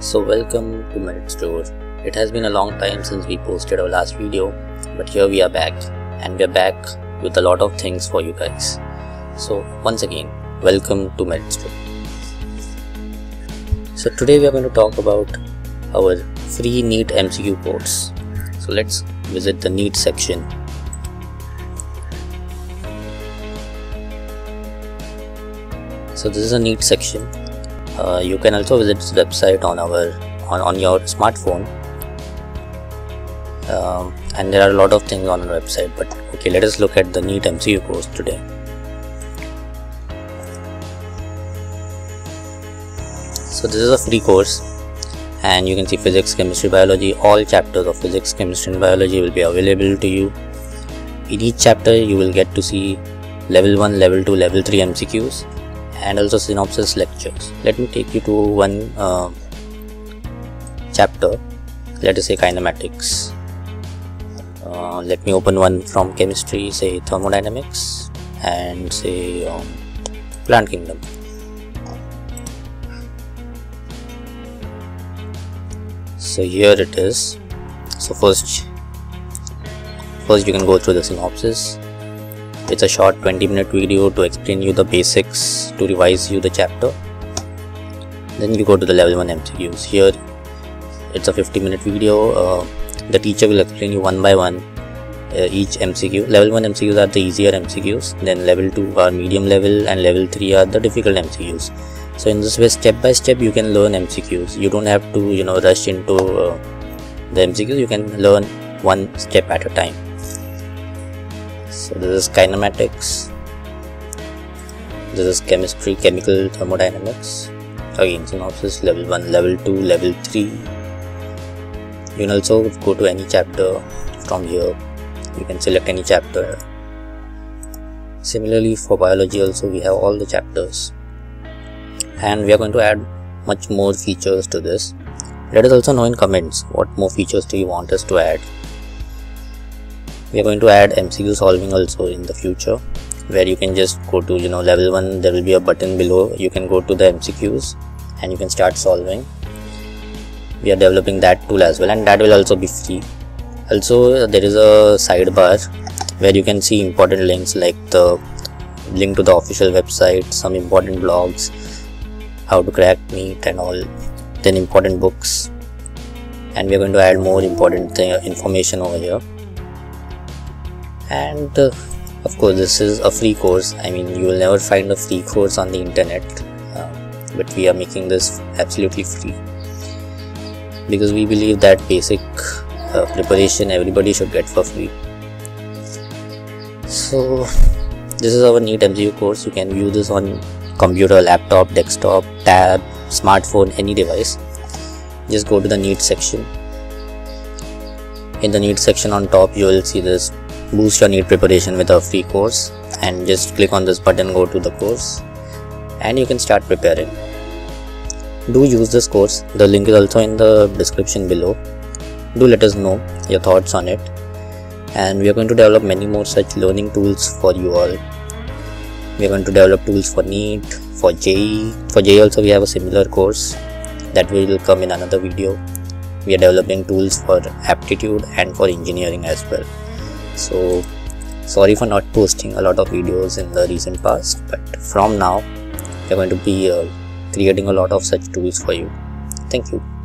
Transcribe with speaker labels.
Speaker 1: So welcome to Meritstore. It has been a long time since we posted our last video, but here we are back and we are back with a lot of things for you guys. So once again, welcome to Meritstore. So today we are going to talk about our free NEET MCQ course. So let's visit the NEET section. So this is a NEET section uh, you can also visit this website on our on, on your smartphone. Um, and there are a lot of things on our website but okay let us look at the NEET MCQ course today. So this is a free course and you can see physics chemistry biology all chapters of physics chemistry and biology will be available to you. In each chapter you will get to see level 1 level 2 level 3 mcqs and also synopsis lectures. Let me take you to one uh, chapter. Let us say kinematics. Uh, let me open one from chemistry say thermodynamics and say um, plant kingdom. So here it is. So first first you can go through the synopsis it's a short 20 minute video to explain you the basics to revise you the chapter. Then you go to the level 1 MCQs. Here it's a 50 minute video. Uh, the teacher will explain you one by one uh, each MCQ. Level 1 MCQs are the easier MCQs. Then level 2 are medium level and level 3 are the difficult MCQs. So in this way step by step you can learn MCQs. You don't have to you know rush into uh, the MCQs. You can learn one step at a time so this is kinematics. This is chemistry chemical thermodynamics. Again synopsis level 1 level 2 level 3 you can also go to any chapter from here. You can select any chapter. Similarly for biology also we have all the chapters. And we are going to add much more features to this. Let us also know in comments what more features do you want us to add we are going to add mcq solving also in the future where you can just go to you know level 1 there will be a button below. You can go to the mcqs and you can start solving. We are developing that tool as well and that will also be free. Also there is a sidebar where you can see important links like the link to the official website some important blogs how to crack NEET and all then important books. And we are going to add more important information over here and uh, of course this is a free course. I mean you will never find a free course on the internet uh, but we are making this absolutely free. Because we believe that basic uh, preparation everybody should get for free. So this is our NEET MCQ course. You can view this on computer laptop desktop tab smartphone any device. Just go to the NEET section. In the NEET section on top you will see this boost your NEET preparation with a free course and just click on this button go to the course and you can start preparing. Do use this course. The link is also in the description below. Do let us know your thoughts on it. And we are going to develop many more such learning tools for you all. We are going to develop tools for NEET for JEE for JEE also we have a similar course that will come in another video. We are developing tools for aptitude and for engineering as well so sorry for not posting a lot of videos in the recent past but from now we're going to be uh, creating a lot of such tools for you. Thank you